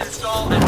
install and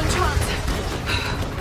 one chance.